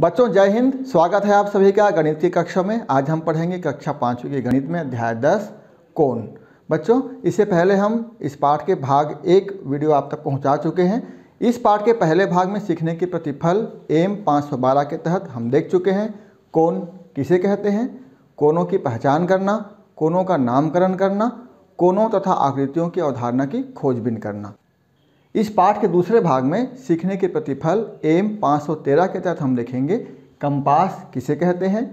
बच्चों, जय हिंद। स्वागत है आप सभी का गणित की कक्षा में। आज हम पढ़ेंगे कक्षा पाँचवीं के गणित में, अध्याय दस, कोण। बच्चों, इससे पहले हम इस पाठ के भाग एक वीडियो आप तक पहुँचा चुके हैं। इस पाठ के पहले भाग में सीखने के प्रतिफल एम 512 के तहत हम देख चुके हैं। कोण किसे कहते हैं? कोनों की पहचान करना कोनों का नामकरण करना कोनों तथा आकृतियों की अवधारणा की खोजबीन करना। इस पाठ के दूसरे भाग में सीखने के प्रतिफल एम 513 के तहत हम देखेंगे कंपास किसे कहते हैं?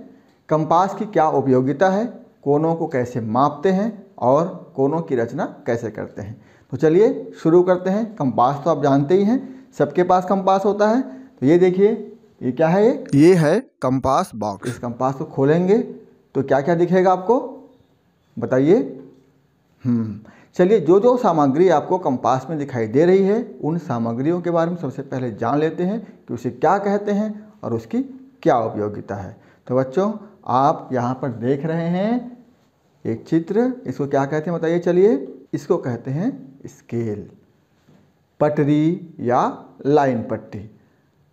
कंपास की क्या उपयोगिता है? कोनों को कैसे मापते हैं? और कोनों की रचना कैसे करते हैं? तो चलिए शुरू करते हैं। कंपास तो आप जानते ही हैं सबके पास कंपास होता है। तो ये देखिए ये क्या है ये? ये है कंपास बॉक्स इस कंपास को खोलेंगे तो क्या क्या दिखेगा आपको? बताइए। चलिए जो जो सामग्री आपको कंपास में दिखाई दे रही है, उन सामग्रियों के बारे में सबसे पहले जान लेते हैं कि उसे क्या कहते हैं और उसकी क्या उपयोगिता है। तो बच्चों, आप यहाँ पर देख रहे हैं एक चित्र, इसको क्या कहते हैं बताइए चलिए। इसको कहते हैं स्केल, पटरी या लाइन पट्टी।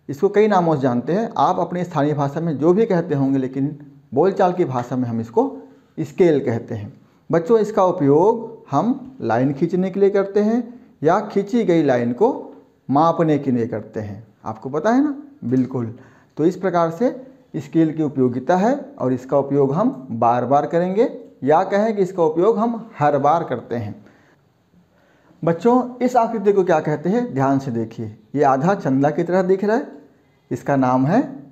इसको कई नामों से जानते हैं। आप अपनी स्थानीय भाषा में जो भी कहते होंगे, लेकिन बोलचाल की भाषा में हम इसको स्केल कहते हैं। बच्चों, इसका उपयोग हम लाइन खींचने के लिए करते हैं या खींची गई लाइन को मापने के लिए करते हैं। आपको पता है ना? बिल्कुल। तो इस प्रकार से स्केल की उपयोगिता है और इसका उपयोग हम बार बार करेंगे या कहें कि इसका उपयोग हम हर बार करते हैं। बच्चों, इस आकृति को क्या कहते हैं? ध्यान से देखिए। ये आधा चंदा की तरह दिख रहा है। इसका नाम है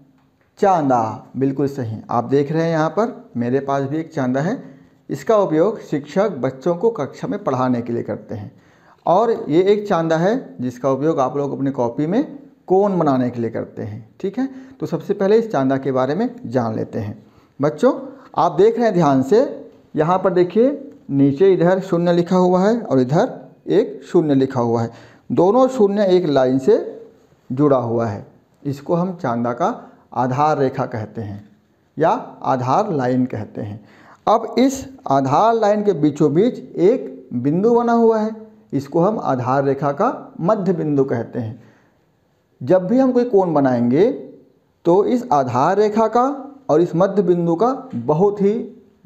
चांदा। बिल्कुल सही। आप देख रहे हैं यहाँ पर, मेरे पास भी एक चांदा है। इसका उपयोग शिक्षक बच्चों को कक्षा में पढ़ाने के लिए करते हैं। और ये एक चांदा है, जिसका उपयोग आप लोग अपनी कॉपी में कोन बनाने के लिए करते हैं। ठीक है? तो सबसे पहले इस चांदा के बारे में जान लेते हैं। बच्चों, आप देख रहे हैं ध्यान से, यहाँ पर देखिए, नीचे इधर शून्य लिखा हुआ है और इधर एक शून्य लिखा हुआ है। दोनों शून्य एक लाइन से जुड़ा हुआ है। इसको हम चांदा का आधार रेखा कहते हैं या आधार लाइन कहते हैं। अब इस आधार लाइन के बीचों बीच एक बिंदु बना हुआ है। इसको हम आधार रेखा का मध्य बिंदु कहते हैं। जब भी हम कोई कोण बनाएँगे तो इस आधार रेखा का और इस मध्य बिंदु का बहुत ही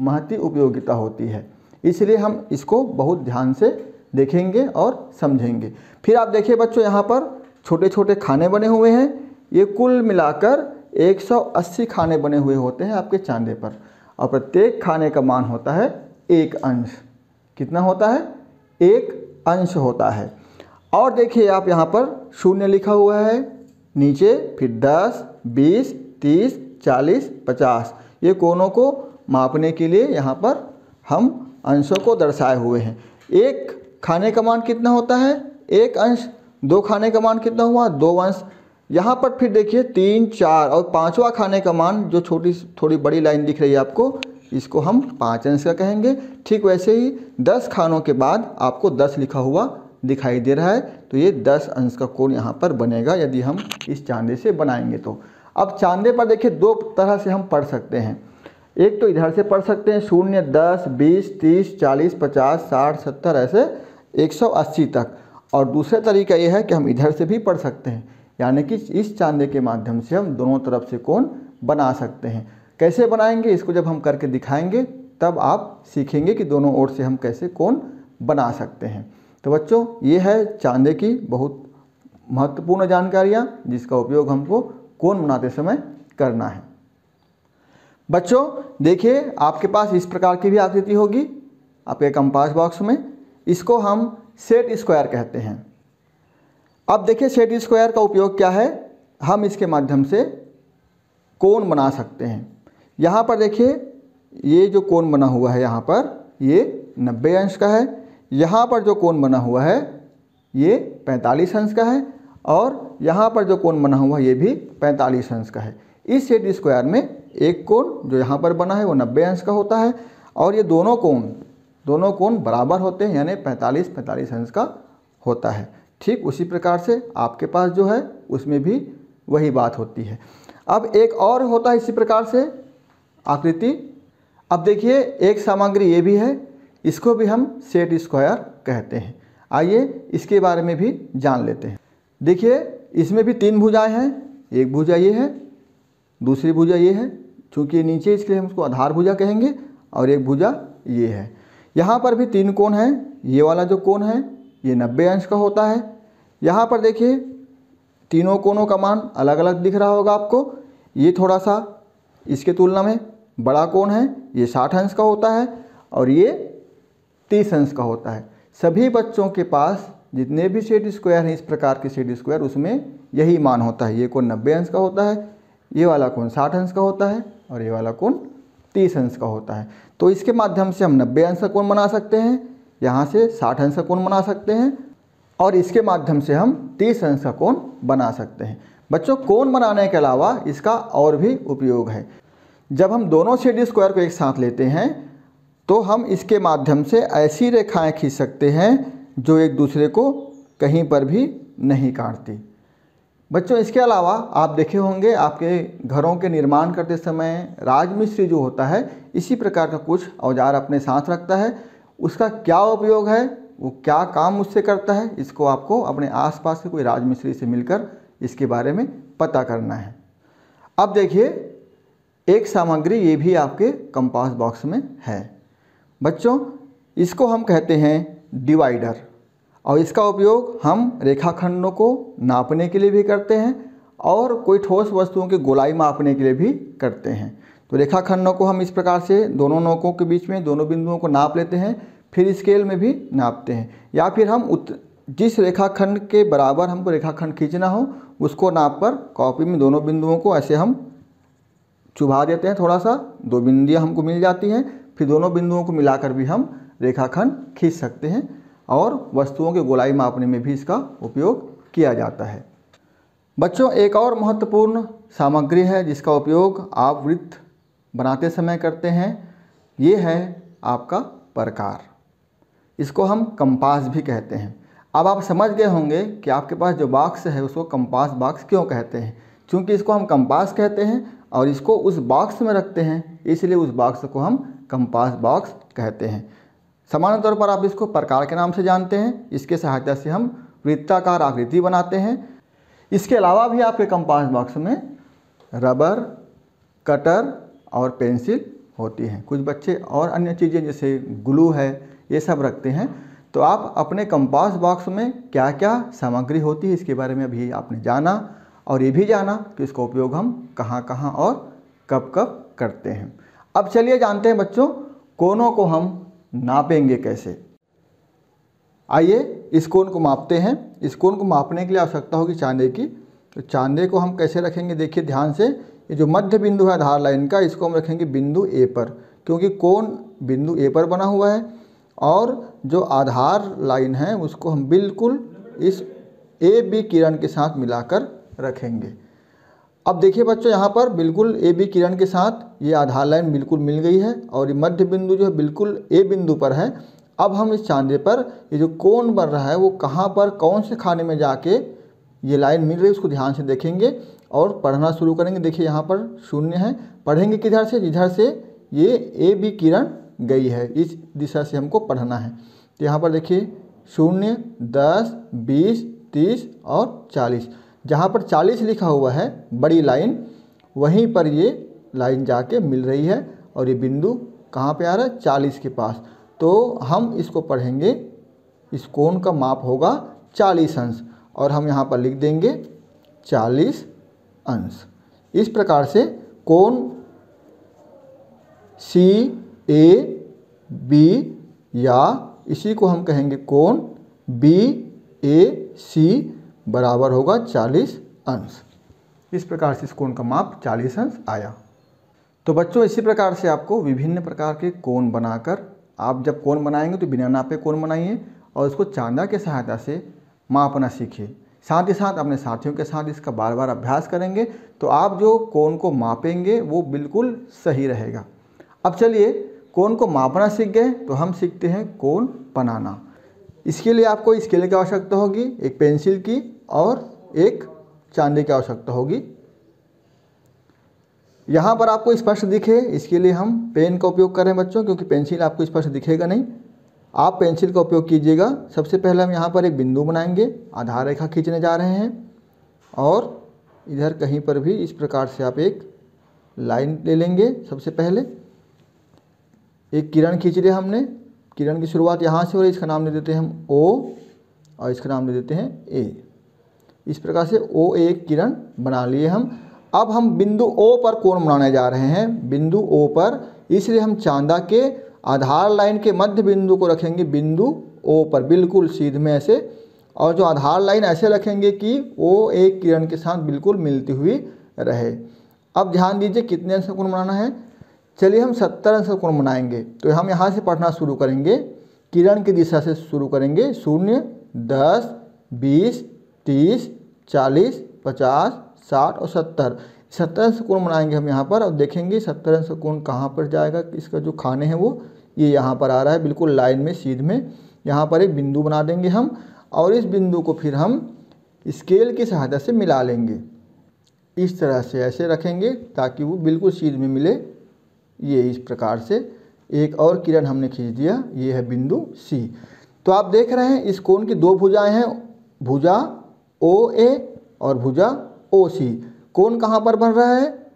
महती उपयोगिता होती है। इसलिए हम इसको बहुत ध्यान से देखेंगे और समझेंगे। फिर आप देखिए बच्चों, यहाँ पर छोटे छोटे खाने बने हुए हैं। ये कुल मिलाकर 180 खाने बने हुए होते हैं आपके चांदे पर। और प्रत्येक खाने का मान होता है एक अंश। कितना होता है? एक अंश होता है। और देखिए आप यहाँ पर शून्य लिखा हुआ है। नीचे फिर दस, बीस, तीस, चालीस, पचास। ये कोनों को मापने के लिए यहाँ पर हम अंशों को दर्शाए हुए हैं। एक खाने का मान कितना होता है? एक अंश। दो खाने का मान कितना हुआ? दो अंश। यहाँ पर फिर देखिए, तीन, चार और पांचवा खाने का मान, जो छोटी, थोड़ी बड़ी लाइन दिख रही है आपको, इसको हम पाँच अंश का कहेंगे। ठीक वैसे ही दस खानों के बाद आपको दस लिखा हुआ दिखाई दे रहा है तो ये दस अंश का कोण यहाँ पर बनेगा, यदि हम इस चांदे से बनाएँगे तो। अब चांदे पर देखिए, दो तरह से हम पढ़ सकते हैं। एक तो इधर से पढ़ सकते हैं, शून्य, दस, बीस, तीस, चालीस, पचास, साठ, सत्तर, ऐसे एक सौ अस्सी तक। और दूसरा तरीका ये है कि हम इधर से भी पढ़ सकते हैं। यानी कि इस चांदे के माध्यम से हम दोनों तरफ़ से कोण बना सकते हैं। कैसे बनाएँगे? इसको जब हम करके दिखाएँगे, तब आप सीखेंगे कि दोनों ओर से हम कैसे कोण बना सकते हैं। तो बच्चों, ये है चांदे की बहुत महत्वपूर्ण जानकारियाँ, जिसका उपयोग हमको कोण बनाते समय करना है। बच्चों, देखिए, आपके पास इस प्रकार की भी आकृति होगी। आपके कंपास बॉक्स में, इसको हम सेट स्क्वायर कहते हैं। अब देखिए सेट स्क्वायर का उपयोग क्या है? हम इसके माध्यम से कोण बना सकते हैं। यहाँ पर देखिए, ये जो कोण बना हुआ है यहाँ पर, ये 90 अंश का है। यहाँ पर जो कोण बना हुआ है, ये 45 अंश का है। और यहाँ पर जो कोण बना हुआ है, ये भी 45 अंश का है। इस सेट स्क्वायर में एक कोण जो यहाँ पर बना है, वो 90 अंश का होता है। और ये दोनों कोण दोनों कोण बराबर होते हैं, यानी 45 45 अंश का होता है। ठीक उसी प्रकार से आपके पास जो है, उसमें भी वही बात होती है। अब एक और होता है इसी प्रकार से आकृति। अब देखिए, एक सामग्री ये भी है, इसको भी हम सेट स्क्वायर कहते हैं। आइए इसके बारे में भी जान लेते हैं। देखिए, इसमें भी तीन भुजाएँ हैं। एक भुजा ये है, दूसरी भुजा ये है, चूँकि नीचे इसके हम उसको आधार भुजा कहेंगे, और एक भुजा ये है। यहाँ पर भी तीन कोण हैं, ये वाला जो कोण है ये नब्बे अंश का होता है। यहाँ पर देखिए, तीनों कोनों का मान अलग अलग दिख रहा होगा आपको। ये थोड़ा सा इसके तुलना में बड़ा कोण है, ये साठ अंश का होता है और ये तीस अंश का होता है। सभी बच्चों के पास जितने भी सेट स्क्वायर हैं, इस प्रकार के सेट स्क्वायर, उसमें यही मान होता है। ये कोण नब्बे अंश का होता है, ये वाला कोण साठ अंश का होता है और ये वाला कोण तीस अंश का होता है। तो इसके माध्यम से हम नब्बे अंश का कोण बना सकते हैं। यहाँ से साठ अंश कोण बना सकते हैं और इसके माध्यम से हम तीस अंश कोण बना सकते हैं। बच्चों, कोण बनाने के अलावा इसका और भी उपयोग है। जब हम दोनों सेड स्क्वायर को एक साथ लेते हैं तो हम इसके माध्यम से ऐसी रेखाएँ खींच सकते हैं जो एक दूसरे को कहीं पर भी नहीं काटती। बच्चों, इसके अलावा आप देखे होंगे आपके घरों के निर्माण करते समय राजमिस्त्री जो होता है, इसी प्रकार का कुछ औज़ार अपने साथ रखता है। उसका क्या उपयोग है, वो क्या काम उससे करता है, इसको आपको अपने आसपास के कोई राजमिस्त्री से मिलकर इसके बारे में पता करना है। अब देखिए, एक सामग्री ये भी आपके कंपास बॉक्स में है। बच्चों, इसको हम कहते हैं डिवाइडर, और इसका उपयोग हम रेखाखंडों को नापने के लिए भी करते हैं, और कोई ठोस वस्तुओं की गोलाई मापने के लिए भी करते हैं। तो रेखाखंडों को हम इस प्रकार से दोनों नोकों के बीच में, दोनों बिंदुओं को नाप लेते हैं, फिर स्केल में भी नापते हैं। या फिर हम उत, जिस रेखाखंड के बराबर हमको रेखाखंड खींचना हो, उसको नाप कर कॉपी में दोनों बिंदुओं को ऐसे हम चुभा देते हैं थोड़ा सा दो बिंदियाँ हमको मिल जाती हैं, फिर दोनों बिंदुओं को मिलाकर भी हम रेखाखंड खींच सकते हैं और वस्तुओं की गोलाई मापने में भी इसका उपयोग किया जाता है। बच्चों, एक और महत्वपूर्ण सामग्री है जिसका उपयोग आप वृत्त बनाते समय करते हैं, ये है आपका प्रकार। इसको हम कंपास भी कहते हैं। अब आप समझ गए होंगे कि आपके पास जो बॉक्स है, उसको कंपास बॉक्स क्यों कहते हैं? क्योंकि इसको हम कंपास कहते हैं और इसको उस बॉक्स में रखते हैं, इसलिए उस बॉक्स को हम कंपास बॉक्स कहते हैं। सामान्य तौर पर आप इसको प्रकार के नाम से जानते हैं, इसके सहायता से हम वृत्ताकार आकृति बनाते हैं। इसके अलावा भी आपके कंपास बॉक्स में रबर कटर और पेंसिल होती हैं। कुछ बच्चे और अन्य चीज़ें, जैसे ग्लू है, ये सब रखते हैं। तो आप अपने कंपास बॉक्स में क्या क्या सामग्री होती है, इसके बारे में अभी आपने जाना और ये भी जाना कि इसका उपयोग हम कहाँ कहाँ और कब कब करते हैं। अब चलिए जानते हैं बच्चों, कोनों को हम नापेंगे कैसे? आइए, इस कोण को मापते हैं। इस कोण को मापने के लिए आवश्यकता होगी चांदे की। तो चांदे को हम कैसे रखेंगे? देखिए, ध्यान से ये जो मध्य बिंदु है आधार लाइन का, इसको हम रखेंगे बिंदु ए पर, क्योंकि कोण बिंदु ए पर बना हुआ है, और जो आधार लाइन है, उसको हम बिल्कुल इस ए बी किरण के साथ मिलाकर रखेंगे। अब देखिए बच्चों, यहाँ पर बिल्कुल ए बी किरण के साथ ये आधार लाइन बिल्कुल मिल गई है, और ये मध्य बिंदु जो है बिल्कुल ए बिंदु पर है। अब हम इस चांदे पर ये जो कोण बन रहा है, वो कहाँ पर, कौन से खाने में जाके ये लाइन मिल रही है, उसको ध्यान से देखेंगे। और पढ़ना शुरू करेंगे। देखिए, यहाँ पर शून्य है। पढ़ेंगे किधर से? जिधर से ये ए, बी किरण गई है। इस दिशा से हमको पढ़ना है। तो यहाँ पर देखिए, शून्य, दस, बीस, तीस और चालीस। जहाँ पर चालीस लिखा हुआ है, बड़ी लाइन, वहीं पर ये लाइन जाके मिल रही है। और ये बिंदु कहाँ पे आ रहा है? चालीस के पास। तो हम इसको पढ़ेंगे। इस कोण का माप होगा चालीस अंश। और हम यहाँ पर लिख देंगे चालीस अंश। इस प्रकार से कोण सी ए बी या इसी को हम कहेंगे कोण बी ए सी बराबर होगा 40 अंश। इस प्रकार से इस कोण का माप 40 अंश आया। तो बच्चों, इसी प्रकार से आपको विभिन्न प्रकार के कोण बनाकर, आप जब कोण बनाएँगे तो बिना नापे कोण बनाइए और इसको चांदा के सहायता से मापना सीखिए। साथ ही साथ अपने साथियों के साथ इसका बार बार अभ्यास करेंगे तो आप जो कोण को मापेंगे वो बिल्कुल सही रहेगा। अब चलिए, कोण को मापना सीख गए तो हम सीखते हैं कोण बनाना। इसके लिए आपको स्केल की आवश्यकता होगी, एक पेंसिल की और एक चांदी की आवश्यकता होगी। यहाँ पर आपको स्पष्ट दिखे, इसके लिए हम पेन का उपयोग करें बच्चों, क्योंकि पेंसिल आपको स्पष्ट दिखेगा नहीं। आप पेंसिल का उपयोग कीजिएगा। सबसे पहले हम यहाँ पर एक बिंदु बनाएँगे। आधार रेखा खींचने जा रहे हैं और इधर कहीं पर भी इस प्रकार से आप एक लाइन ले लेंगे सबसे पहले। एक किरण खींच लिया हमने। किरण की शुरुआत यहाँ से हो रही है, इसका नाम दे देते हैं हम ओ और इसका नाम दे देते हैं ए इस प्रकार से ओ एक किरण बना लिए हम। अब हम बिंदु ओ पर कोण बनाने जा रहे हैं। बिंदु ओ पर इसलिए हम चांदा के आधार लाइन के मध्य बिंदु को रखेंगे बिंदु ओ पर, बिल्कुल सीध में ऐसे। और जो आधार लाइन ऐसे रखेंगे कि वो एक किरण के साथ बिल्कुल मिलती हुई रहे। अब ध्यान दीजिए कितने अंश कोण बनाना है। चलिए हम सत्तर अंश कोण बनाएँगे। तो हम यहाँ से पढ़ना शुरू करेंगे। किरण की दिशा से शुरू करेंगे। शून्य, दस, बीस, तीस, चालीस, पचास, साठ और सत्तर। सत्तर अंश कोण बनाएँगे हम यहाँ पर। और देखेंगे सत्तर अंश कोण कहाँ पर जाएगा, इसका जो खाने हैं वो, ये यहाँ पर आ रहा है बिल्कुल लाइन में, सीध में। यहाँ पर एक बिंदु बना देंगे हम और इस बिंदु को फिर हम स्केल की सहायता से मिला लेंगे। इस तरह से ऐसे रखेंगे ताकि वो बिल्कुल सीध में मिले। ये इस प्रकार से एक और किरण हमने खींच दिया, ये है बिंदु सी तो आप देख रहे हैं इस कोण की दो भुजाएँ हैं, भुजा ओ ए और भुजा ओ सी कोण कहाँ पर बन रहा है?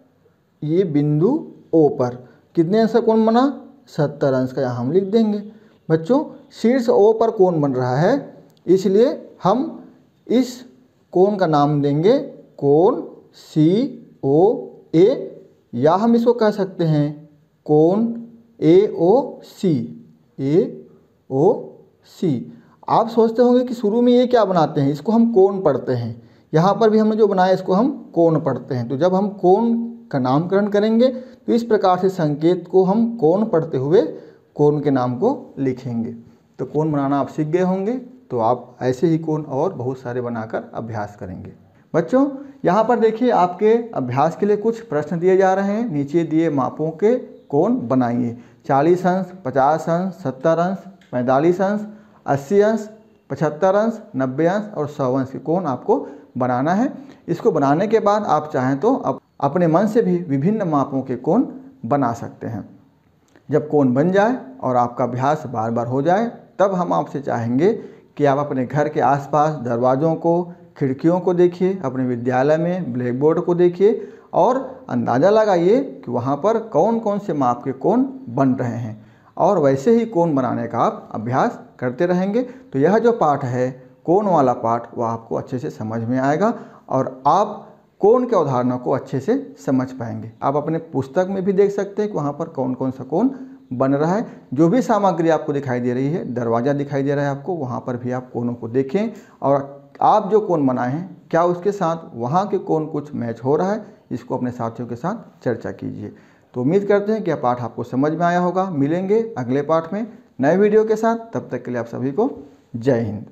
ये बिंदु ओ पर। कितने अंश का कोण बना? सत्तर अंश का। यहाँ हम लिख देंगे। बच्चों, शीर्ष ओ पर कोण बन रहा है, इसलिए हम इस कोण का नाम देंगे कोण सी ओ ए या हम इसको कह सकते हैं कोण ए ओ सी ए ओ सी आप सोचते होंगे कि शुरू में ये क्या बनाते हैं? इसको हम कोण पढ़ते हैं। यहाँ पर भी हमने जो बनाया, इसको हम कोण पढ़ते हैं। तो जब हम कोण का नामकरण करेंगे तो इस प्रकार से संकेत को हम कोण पढ़ते हुए कोण के नाम को लिखेंगे। तो कोण बनाना आप सीख गए होंगे तो आप ऐसे ही कोण और बहुत सारे बनाकर अभ्यास करेंगे। बच्चों, यहाँ पर देखिए, आपके अभ्यास के लिए कुछ प्रश्न दिए जा रहे हैं। नीचे दिए मापों के कोण बनाइए। चालीस अंश, पचास अंश, सत्तर अंश, पैंतालीस अंश, अस्सी अंश, पचहत्तर अंश, नब्बे अंश और सौ अंश के कोण आपको बनाना है। इसको बनाने के बाद आप चाहें तो आप अपने मन से भी विभिन्न मापों के कोण बना सकते हैं। जब कोण बन जाए और आपका अभ्यास बार बार हो जाए, तब हम आपसे चाहेंगे कि आप अपने घर के आसपास दरवाज़ों को, खिड़कियों को देखिए, अपने विद्यालय में ब्लैक बोर्ड को देखिए और अंदाज़ा लगाइए कि वहाँ पर कौन कौन से माप के कोण बन रहे हैं। और वैसे ही कोण बनाने का आप अभ्यास करते रहेंगे। तो यह जो पाठ है कोण वाला पाठ वह आपको अच्छे से समझ में आएगा और आप कोण के अवधारणा को अच्छे से समझ पाएँगे। आप अपने पुस्तक में भी देख सकते हैं कि वहाँ पर कौन कौन सा कोण बन रहा है। जो भी सामग्री आपको दिखाई दे रही है, दरवाज़ा दिखाई दे रहा है आपको, वहाँ पर भी आप कोनों को देखें और आप जो कोण बनाए हैं, क्या उसके साथ वहाँ के कोण कुछ मैच हो रहा है, इसको अपने साथियों के साथ चर्चा कीजिए। तो उम्मीद करते हैं कि यह पाठ आपको समझ में आया होगा। मिलेंगे अगले पाठ में नए वीडियो के साथ। तब तक के लिए आप सभी को जय हिंद।